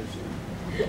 いや。